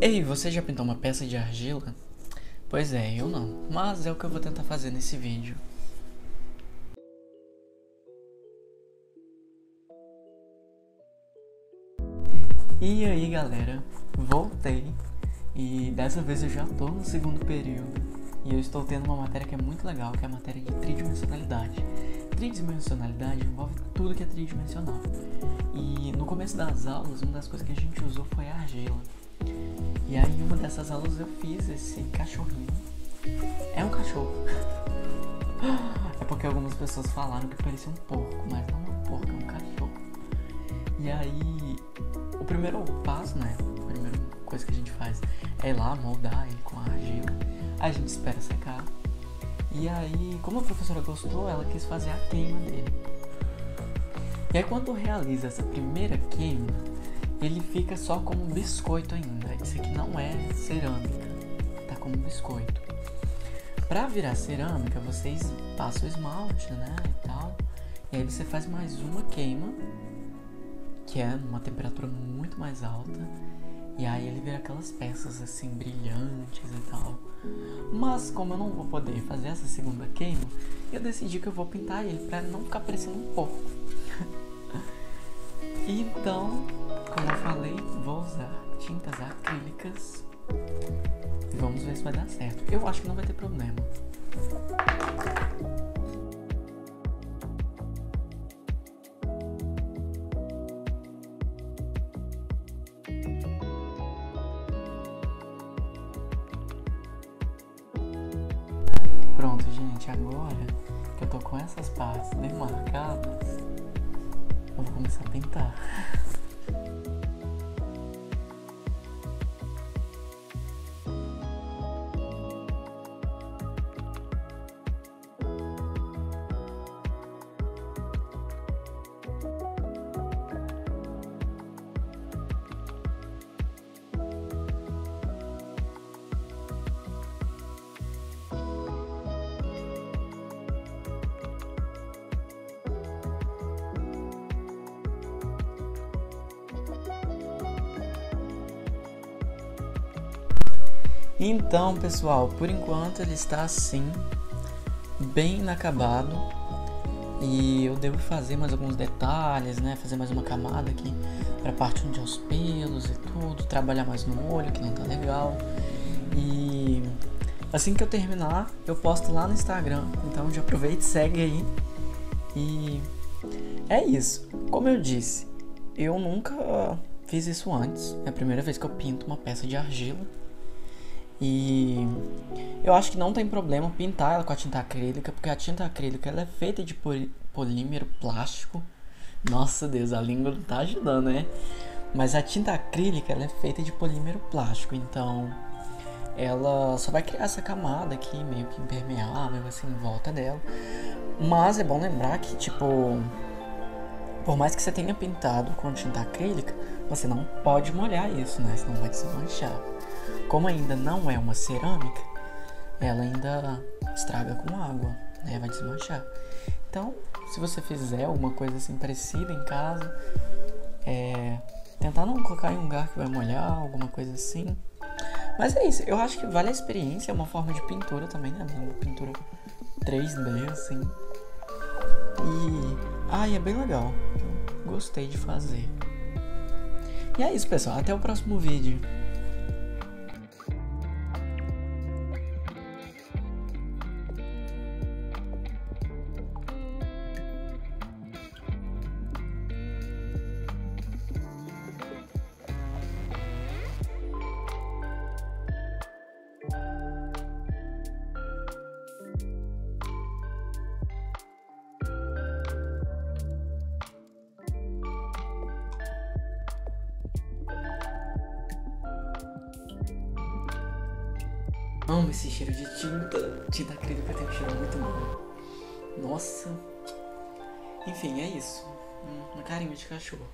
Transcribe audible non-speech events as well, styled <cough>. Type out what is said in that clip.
Ei, você já pintou uma peça de argila? Pois é, eu não, mas é o que eu vou tentar fazer nesse vídeo. E aí galera, voltei e dessa vez eu já tô no segundo período e eu estou tendo uma matéria que é muito legal, que é a matéria de tridimensionalidade. Tridimensionalidade envolve tudo que é tridimensional. E no começo das aulas, uma das coisas que a gente usou foi a argila. E aí, em uma dessas aulas, eu fiz esse cachorrinho. É um cachorro. <gasps> É porque algumas pessoas falaram que parecia um porco, mas não é um porco, é um cachorro. E aí, o primeiro passo, né? A primeira coisa que a gente faz é ir lá moldar ele com a argila. A gente espera secar. E aí, como a professora gostou, ela quis fazer a queima dele. E aí, quando realiza essa primeira queima, ele fica só como biscoito ainda. Isso aqui não é cerâmica, tá como biscoito. Para virar cerâmica, vocês passam o esmalte, né, e tal. E aí você faz mais uma queima, que é numa temperatura muito mais alta. E aí ele vira aquelas peças assim brilhantes e tal. Mas como eu não vou poder fazer essa segunda queima, eu decidi que eu vou pintar ele para não ficar parecendo um porco. <laughs> então, como eu falei, vou usar tintas acrílicas. Vamos ver se vai dar certo. Eu acho que não vai ter problema. Pronto, gente, agora que eu tô com essas partes bem marcadas, eu vou começar a pintar. Então, pessoal, por enquanto ele está assim, bem inacabado. E eu devo fazer mais alguns detalhes, né? Fazer mais uma camada aqui para parte onde é os pelos e tudo, trabalhar mais no olho, que não tá legal. E assim que eu terminar, eu posto lá no Instagram. Então já aproveita e segue aí. E é isso. Como eu disse, eu nunca fiz isso antes. É a primeira vez que eu pinto uma peça de argila. E eu acho que não tem problema pintar ela com a tinta acrílica, porque a tinta acrílica ela é feita de polímero plástico. Nossa Deus, a língua não tá ajudando, né? Mas a tinta acrílica ela é feita de polímero plástico, então ela só vai criar essa camada aqui meio que impermeável assim em volta dela. Mas é bom lembrar que tipo por mais que você tenha pintado com tinta acrílica, você não pode molhar isso, né? Senão vai desmanchar. Como ainda não é uma cerâmica, ela ainda estraga com água, né? Vai desmanchar. Então, se você fizer alguma coisa assim parecida em casa, é, tentar não colocar em um lugar que vai molhar, alguma coisa assim. Mas é isso, eu acho que vale a experiência, é uma forma de pintura também, né? Uma pintura 3D, assim. E. Ai, ah, é bem legal. Eu gostei de fazer. E é isso, pessoal. Até o próximo vídeo. Amo esse cheiro de tinta. Tinta acrílica tem um cheiro muito bom. Nossa. Enfim, é isso. Uma carinha de cachorro.